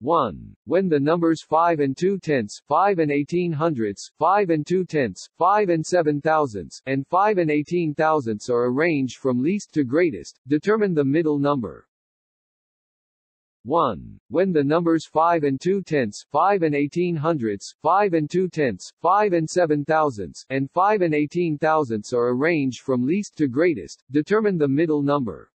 1. When the numbers 5 and 2 tenths, 5 and 18 hundredths, 5 and 2 tenths, 5 and 7 thousandths, and 5 and 18 thousandths are arranged from least to greatest, determine the middle number. 1. When the numbers 5 and 2 tenths, 5 and 18 hundredths, 5 and 2 tenths, 5 and 7 thousandths, and 5 and 18 thousandths are arranged from least to greatest, determine the middle number.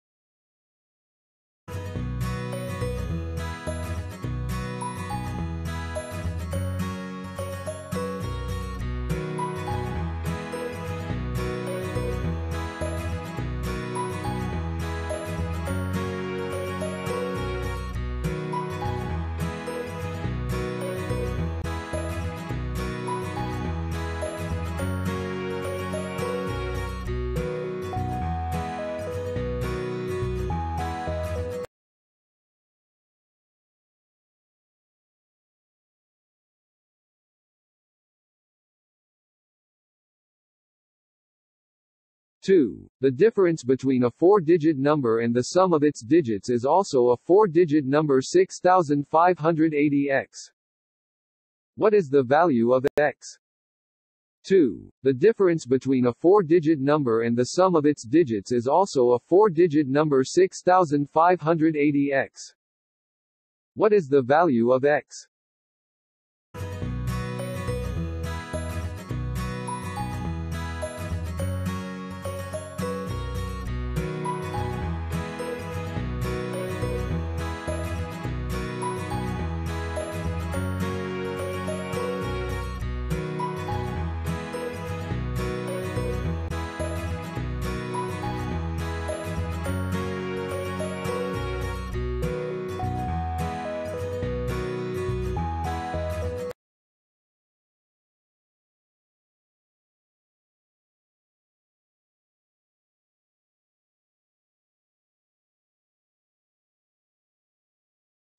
2. The difference between a four-digit number and the sum of its digits is also a four-digit number 6580x. What is the value of x? 2. The difference between a four-digit number and the sum of its digits is also a four-digit number 6580x. What is the value of x?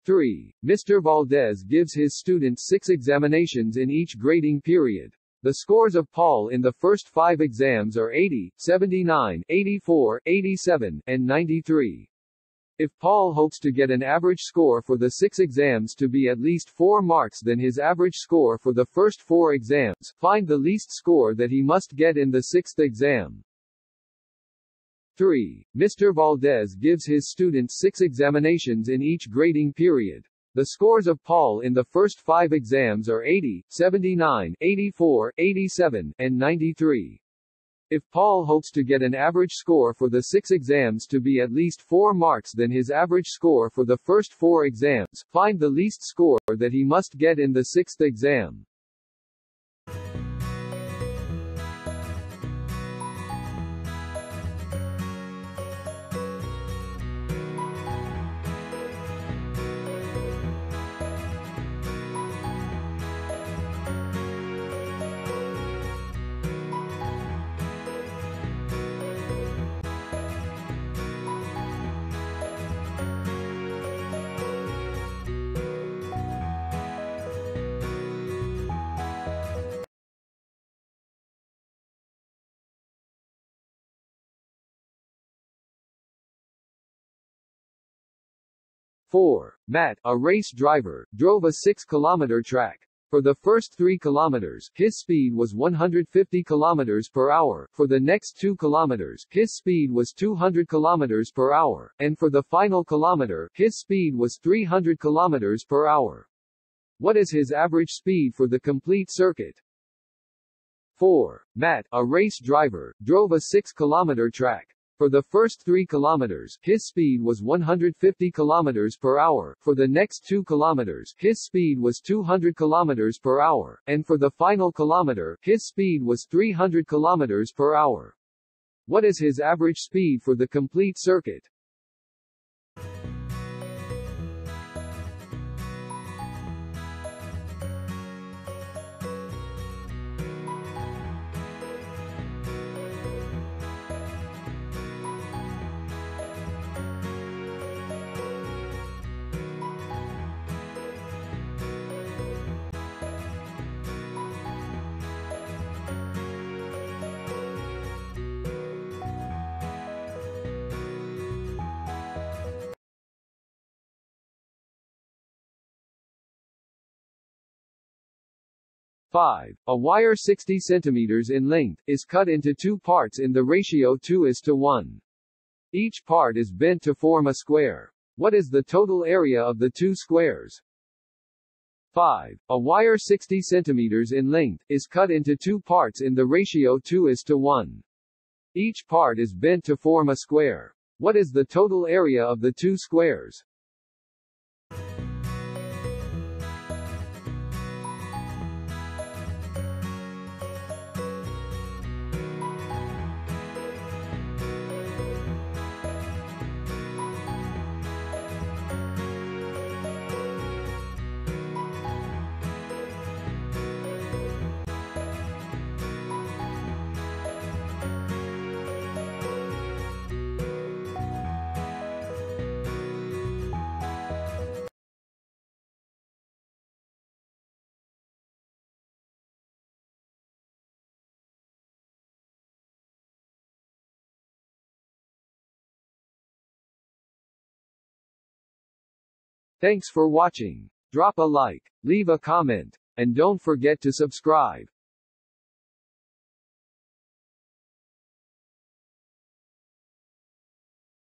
3. Mr. Valdez gives his students six examinations in each grading period. The scores of Paul in the first five exams are 80, 79, 84, 87, and 93. If Paul hopes to get an average score for the six exams to be at least four marks than his average score for the first four exams, find the least score that he must get in the sixth exam. 3. Mr. Valdez gives his students six examinations in each grading period. The scores of Paul in the first five exams are 80, 79, 84, 87, and 93. If Paul hopes to get an average score for the six exams to be at least four marks than his average score for the first four exams, find the least score that he must get in the sixth exam. 4. Matt, a race driver, drove a 6-kilometer track. For the first 3 kilometers, his speed was 150 kilometers per hour. For the next 2 kilometers, his speed was 200 kilometers per hour, and for the final kilometer, his speed was 300 kilometers per hour. What is his average speed for the complete circuit? 4. Matt, a race driver, drove a 6-kilometer track. For the first 3 kilometers, his speed was 150 kilometers per hour. For the next 2 kilometers, his speed was 200 kilometers per hour, and for the final kilometer, his speed was 300 kilometers per hour. What is his average speed for the complete circuit? 5. A wire 60 centimeters in length, is cut into two parts in the ratio 2 is to 1. Each part is bent to form a square. What is the total area of the two squares? 5. A wire 60 centimeters in length, is cut into two parts in the ratio 2 is to 1. Each part is bent to form a square. What is the total area of the two squares? Thanks for watching. Drop a like, leave a comment, and don't forget to subscribe.